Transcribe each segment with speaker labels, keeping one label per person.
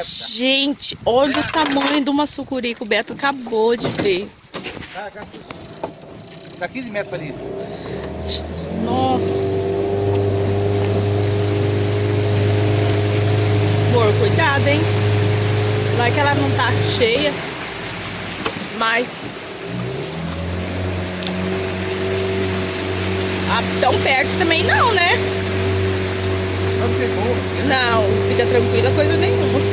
Speaker 1: Gente, olha o tamanho de uma sucuri que o Beto acabou de ver.
Speaker 2: Dá 15 metros ali.
Speaker 1: Nossa. Amor, cuidado, hein? Vai que ela não tá cheia. Mas. Ah, tão perto também não, né?
Speaker 2: Não.
Speaker 1: Não, fica tranquila, coisa nenhuma.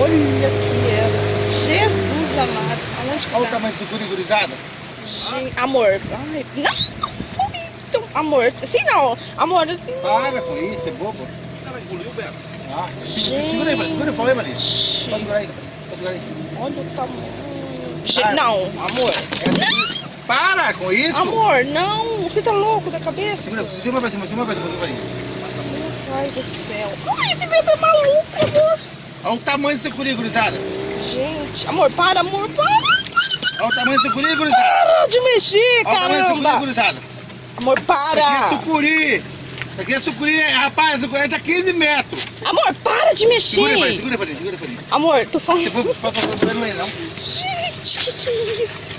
Speaker 1: Olha que ela. Jesus amado. Aonde que
Speaker 2: Olha o
Speaker 1: tá?
Speaker 2: tamanho seguro e gurizada.
Speaker 1: Gente, amor. Ai, não. Então, amor. Assim não. Amor, assim não.
Speaker 2: Para com isso, é bobo.
Speaker 3: Ela engoliu, Beto.
Speaker 2: Ah, segura, segura aí. Segura o problema ali. Pode segurar aí. Pode segurar aí.
Speaker 1: olha o tamanho. Gente, não, amor.
Speaker 2: É, Para com isso.
Speaker 1: Amor, não. Você tá louco da cabeça?
Speaker 2: Segura, segura pra cima, segura pra cima, segura pra cima.
Speaker 1: Ai do céu. Ai, esse Beto é maluco, amor.
Speaker 2: Olha o tamanho do sucuri, gurizada.
Speaker 1: Gente, amor, para, amor, para.
Speaker 2: Olha o tamanho do sucuri, gurizada.
Speaker 1: Para de mexer,
Speaker 2: Olha o tamanho do sucuri,
Speaker 1: caramba.
Speaker 2: gurizada.
Speaker 1: Amor,
Speaker 2: Isso aqui é
Speaker 1: para.
Speaker 2: sucuri. Isso aqui é sucuri, rapaz, sucuri tá 15 metros.
Speaker 1: Amor, para de mexer.
Speaker 2: Segura segura pra segura pra.
Speaker 1: Amor, tô falando.
Speaker 2: Você pode fazer não.
Speaker 1: Gente, que que é isso?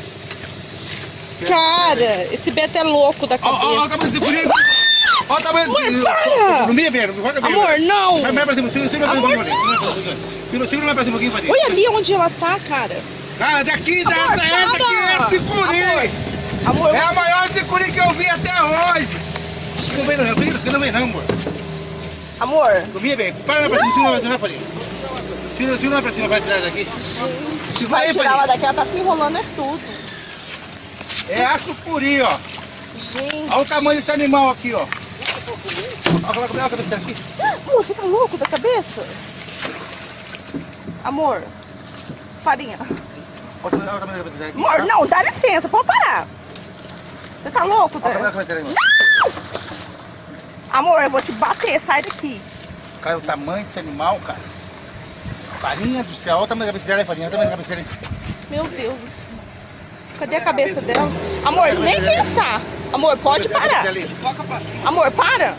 Speaker 1: Cara, esse Beto é louco da
Speaker 2: Olha olha o
Speaker 1: cabeça.
Speaker 2: tamanho do sucuri. Olha o tamanho do
Speaker 1: Amor, para.
Speaker 2: Não me não joga bem.
Speaker 1: Amor, não.
Speaker 2: Vai, vai pra cima, segura, segura pra cima,
Speaker 1: Amor,
Speaker 2: pra cima. Segura, segura mais pra cima um pouquinho, pra cima.
Speaker 1: Olha ali onde ela tá, cara.
Speaker 2: Cara, daqui, da,
Speaker 1: Amor,
Speaker 2: da, essa aqui é
Speaker 1: para.
Speaker 2: sucuri.
Speaker 1: Amor,
Speaker 2: É a maior sucuri que eu vi até hoje. Não vem não, vem não, vem não, amor.
Speaker 1: amor.
Speaker 2: Não vem, bem. Para pra cima, segura cima, pra cima. Segura, segura pra cima, vai tirar daqui. Segura
Speaker 1: Vai
Speaker 2: aí,
Speaker 1: tirar ela daqui, ela tá se enrolando é tudo.
Speaker 2: É a sucuri, ó.
Speaker 1: Gente.
Speaker 2: Olha o tamanho desse animal aqui, ó. Olha a cabeça aqui.
Speaker 1: Amor, você tá louco da cabeça? Amor. Farinha.
Speaker 2: Olha da cabeça dela aqui.
Speaker 1: Amor, não, dá licença, pode parar. Você tá louco?
Speaker 2: Olha Da... cabeça dela aí,
Speaker 1: Amor, eu vou te bater, sai daqui.
Speaker 2: Cara, o tamanho desse animal, cara. Farinha do céu. Olha o tamanho da cabeça dela Farinha. Olha o tamanho da cabeça dela.
Speaker 1: Meu Deus do céu. Cadê a cabeça dela? Amor, nem pensar. Amor, pode
Speaker 2: Olha a
Speaker 1: parar. Amor, para.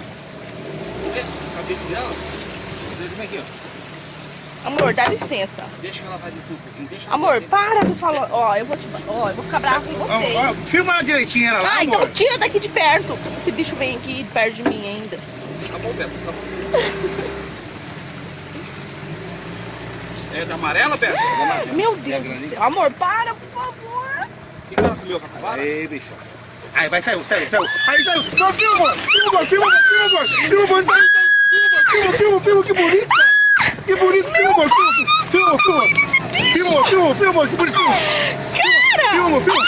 Speaker 3: Dela.
Speaker 2: Vem aqui, ó.
Speaker 1: Amor, dá licença.
Speaker 3: Deixa que ela vai descer um pouquinho. Deixa ela
Speaker 1: Amor,
Speaker 3: descer.
Speaker 1: para, tu falou. Ó, eu vou te. Ó, eu vou ficar brava com você.
Speaker 2: ó, Filma ela direitinho, ela lá,
Speaker 1: Ah, então
Speaker 2: amor.
Speaker 1: tira daqui de perto. Esse bicho vem aqui perto de mim ainda.
Speaker 3: Tá bom, Beto. Tá bom. É da amarela, Beto? É da amarela.
Speaker 1: Meu Deus do céu. Amor, para, por favor.
Speaker 3: O que que ela comeu, capivara?
Speaker 2: Aí, bicho. Aí, vai, saiu, saiu, saiu. Aí, saiu. Não, filma, filma, filma, filma, filma, filma, filma, que bonito, cara. Que bonito, filma, filma, filma, filma. Filma, que bonito, filma.
Speaker 1: Cara!
Speaker 2: Filma, filma.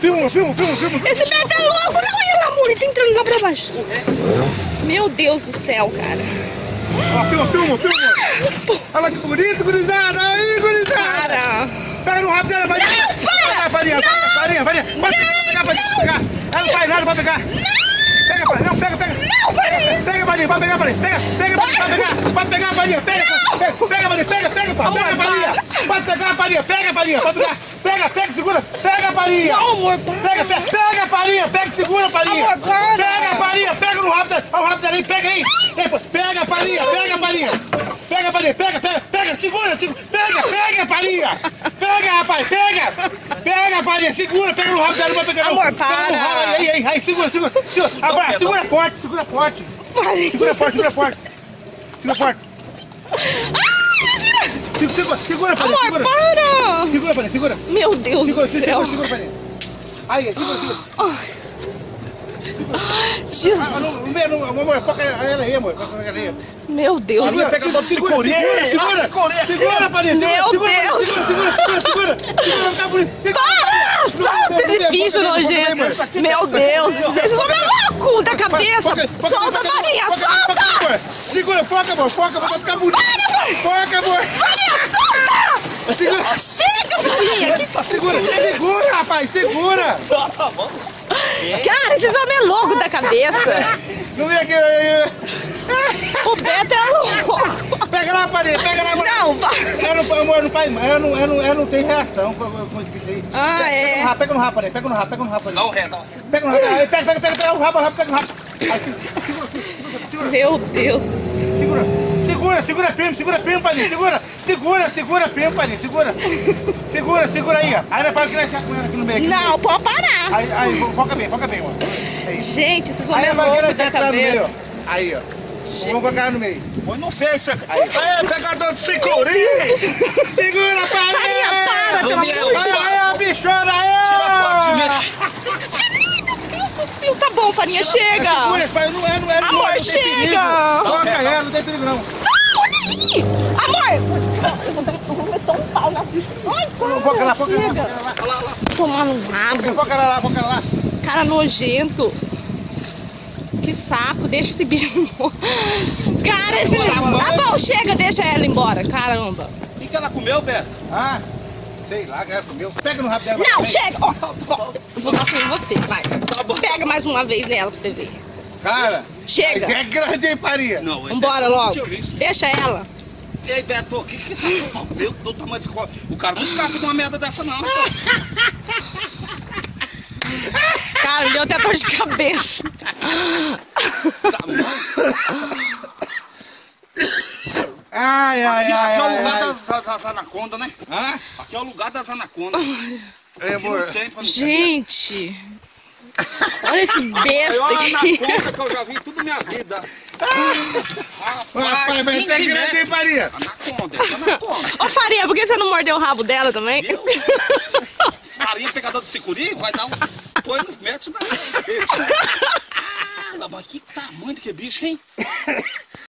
Speaker 2: Filma, filma, filma, filma.
Speaker 1: Esse Beto é louco, não, ele, amor, ele tá entrando lá pra baixo. Meu Deus do céu, cara.
Speaker 2: Ó, filma, filma, filma. Olha que bonito, gurizada. Aí, gurizada.
Speaker 1: Para.
Speaker 2: Pega no rabo dela, vai.
Speaker 1: Não, para.
Speaker 2: Vai, Farinha, farinha, farinha. Pode pegar, pode pegar. Ela não faz nada, pode pegar. Pega, Farinha, não, pega, pega.
Speaker 1: Não, Farinha.
Speaker 2: Pega, Farinha, pode pegar, Farinha. Pega, pega, pode pegar. Pode pegar, Farinha. Pega, pega, pega, Farinha. Pega, pega. Pega, Farinha. Pode pegar, Farinha. Pega, Farinha. Pode pegar. Pega, pega, segura. Pega, Farinha.
Speaker 1: Não, amor, para.
Speaker 2: Pega, pega, pega, Farinha. Pega, segura, Farinha.
Speaker 1: Amor, para.
Speaker 2: Pega, Farinha. Pega no dela. Olha o aí. Pega aí. Pega, Farinha. Pega, Farinha. Pega, Farinha. Pega, pega, pega. Segura, segura. Pega, pega, Farinha. Pega, rapaz. Pega. Pega, Farinha. Segura. Pega no rabo dela. Não vai pegar não.
Speaker 1: Amor,
Speaker 2: Pega no
Speaker 1: para.
Speaker 2: rabo. Aí, aí, aí. Segura, segura. Segura, Agora, segura forte. Segura forte.
Speaker 1: Farinha.
Speaker 2: Segura forte, segura forte. Segura forte. Segura, segura, segura, Farinha.
Speaker 1: Amor,
Speaker 2: Segura.
Speaker 1: para.
Speaker 2: Segura. Segura.
Speaker 1: Meu Deus
Speaker 2: Segura,
Speaker 1: do
Speaker 2: segura,
Speaker 1: céu.
Speaker 2: segura, Farinha. Aí, segura, segura. Ah,
Speaker 1: Jesus. Meu Deus.
Speaker 2: Segura, pega todo segura, segura, segura, segura, segura,
Speaker 1: Meu
Speaker 2: segura,
Speaker 1: Deus.
Speaker 2: segura, segura, segura, segura, segura, bonito, segura.
Speaker 1: Para! Solta esse bicho nojento! Meu Deus, esse homem é louco da cabeça! Solta,
Speaker 2: foca,
Speaker 1: solta!
Speaker 2: Segura, foca, amor, foca, vai ficar bonito. Foca, amor.
Speaker 1: Farinha, solta!
Speaker 2: Segura,
Speaker 1: Chega! Que...
Speaker 2: segura, segura, rapaz, segura.
Speaker 3: Tá bom.
Speaker 1: Cara, esse homem é louco da cabeça!
Speaker 2: Não vem aqui.
Speaker 1: O Beto é louco!
Speaker 2: Pega lá, Farinha, pega lá, amor.
Speaker 1: Não, vai!
Speaker 2: Ela não, amor, não faz, ela não, ela não, ela não tem reação com, com esse bicho aí.
Speaker 1: Ah,
Speaker 2: Pega no
Speaker 1: é.
Speaker 2: rabo, pega no rabo, pega no rabo, pega no rabo,
Speaker 3: ré, dá um ré.
Speaker 2: Pega no rabo, pega, pega, pega, pega o rabo, o rabo, pega no rabo. Aí, segura, segura, segura, segura,
Speaker 1: Meu Deus!
Speaker 2: segura, segura, Segura, segura firme, segura firme, Paninha. Segura, segura, segura firme, Paninha. Segura. Segura, segura aí, ó. Aí repara que nós ficamos com ela aqui no meio. Aqui no
Speaker 1: Não, pode parar.
Speaker 2: meio. Aí, aí, foca bem, foca bem, mano. É isso.
Speaker 1: Gente, vocês vão
Speaker 2: Aí que
Speaker 1: louco da
Speaker 2: no meio,
Speaker 1: cabeça.
Speaker 2: ó. Aí, ó. Vamos colocar ela no meio.
Speaker 3: Põe no Face. Aê, pegador de sicurim.
Speaker 2: Segura! Paninha,
Speaker 1: para, pelo amor de
Speaker 3: Deus.
Speaker 2: Aí, aí, a bichona aí!
Speaker 3: Tira foto de mim.
Speaker 1: Meu Deus do céu, tá bom, Farinha, chega.
Speaker 2: Segura, pai, não é, não é, não
Speaker 1: Amor,
Speaker 2: é, não tem perigo. Não perigo não.
Speaker 1: Ih, Amor! Eu vou, dar, eu vou meter um pau na... Ai,
Speaker 2: Foca lá,
Speaker 1: para,
Speaker 2: foca lá, foca lá. Foca ela lá, foca ela lá.
Speaker 1: Cara nojento. Que saco, deixa esse bicho. Cara, esse. Tá bom, chega, deixa ela embora. Caramba.
Speaker 3: O que, que ela comeu, Beto?
Speaker 2: Ah, sei lá, ela comeu. Pega no rabo dela.
Speaker 1: Não, chega! Ó, ó, eu vou bater em você, vai.
Speaker 3: Tá bom.
Speaker 1: Pega mais uma vez nela pra você ver.
Speaker 2: Cara,
Speaker 1: Chega.
Speaker 2: é grande, hein, Paria?
Speaker 3: Não, é
Speaker 1: Vambora
Speaker 3: Beto, eu não
Speaker 1: logo. Deixa ela.
Speaker 3: Ei, Beto, o que que você achou? Meu, do tamanho desse copo. O cara não escapa de uma merda dessa, não.
Speaker 1: Cara, me deu até dor de cabeça.
Speaker 2: Ai, ai,
Speaker 3: Aqui,
Speaker 2: ai,
Speaker 3: aqui é o
Speaker 2: ai,
Speaker 3: lugar
Speaker 2: ai.
Speaker 3: das, das, das anacondas, né?
Speaker 2: Hã?
Speaker 3: Aqui é o lugar das anacondas.
Speaker 2: É,
Speaker 3: Aqui
Speaker 2: amor.
Speaker 1: Gente. Olha esse besta aqui.
Speaker 3: anaconda que eu já vi em toda minha vida.
Speaker 2: Rapaz, mas é
Speaker 3: 15
Speaker 2: grande, hein. Paria?
Speaker 3: Anaconda, é anaconda.
Speaker 1: Ô, Faria, por que você não mordeu o rabo dela também?
Speaker 3: Viu? Farinha pegador de sicuri, vai dar um. Põe no mete na. Ah, mas que tamanho que bicho, hein?